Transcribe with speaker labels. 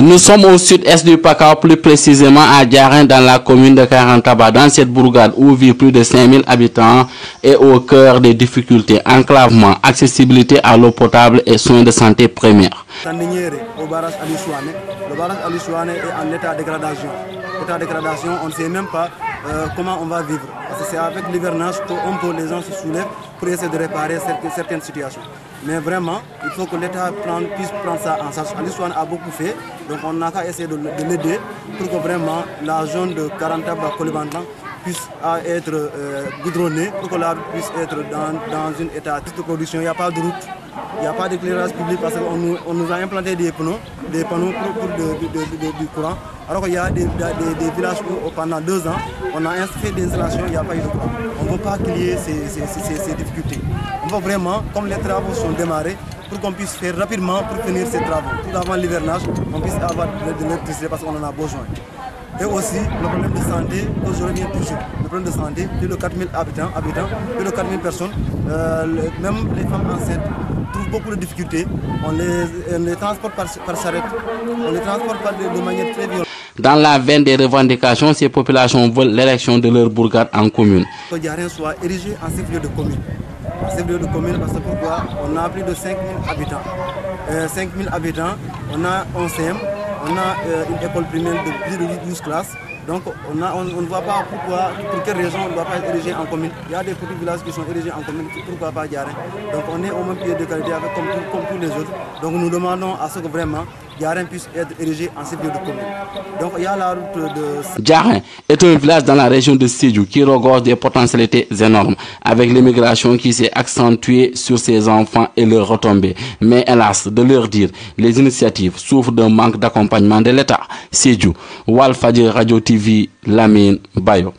Speaker 1: Nous sommes au sud-est du Pakao, plus précisément à Diarin, dans la commune de Karantaba. Dans cette bourgade où vivent plus de 5000 habitants et au cœur des difficultés, enclavement, accessibilité à l'eau potable et soins de santé primaires.
Speaker 2: Le barrage est en état de dégradation. De dégradation, on ne sait même pas euh, comment on va vivre. C'est avec l'hivernage qu'on peut les gens se soulèvent pour essayer de réparer certaines situations. Mais vraiment, il faut que l'État puisse prendre ça en charge. Alicouane a beaucoup fait, donc on n'a qu'à essayer de, de l'aider pour que vraiment la zone de Karantaba Kolibantan puisse être euh, pour que la route puisse être dans, dans un état de production. Il n'y a pas de route, il n'y a pas d'éclairage public parce qu'on nous, a implanté des panneaux, des panneaux pour, pour du courant. Alors qu'il y a des, villages où pendant deux ans, on a inscrit des installations, il n'y a pas eu de courant. On ne veut pas qu'il y ait ces, ces, ces, ces, difficultés. On veut vraiment, comme les travaux sont démarrés, pour qu'on puisse faire rapidement pour finir ces travaux. Tout avant l'hivernage, on puisse avoir de l'électricité parce qu'on en a besoin. Et aussi le problème de santé, je reviens toujours. Le problème de santé, plus de 4000 habitants, habitants plus de 4000 personnes, euh, même les femmes enceintes trouvent beaucoup de difficultés. On les, on les transporte par, par charrette, on les transporte par de, de manière très violente.
Speaker 1: Dans la veine des revendications, ces populations veulent l'élection de leur bourgade en commune.
Speaker 2: Que Diarén soit érigé en chef-lieu de commune. En chef-lieu de commune parce que pourquoi? On a plus de 5000 habitants. Euh, 5000 habitants, on a 11 CM, on a euh, une école primaire de plus de 12 classes. Donc on, on, ne voit pas pourquoi, pour quelle raison on ne doit pas être érigé en commune. Il y a des petits villages qui sont érigés en commune, pourquoi pas Diarén Donc on est au même pied de qualité avec, comme, comme, tous les autres. Donc nous demandons à ce que vraiment Diarén puisse être érigé en chef de commune. Donc il y a la route de...
Speaker 1: Diarén est un village dans la région de Sédhiou qui regorge des potentialités énormes avec l'immigration qui s'est accentuée sur ses enfants et leurs retombées. Mais hélas, de leur dire, les initiatives souffrent d'un manque d'accompagnement de l'État. Sédhiou, Walfadjri Radio TV, Lamine Bayo.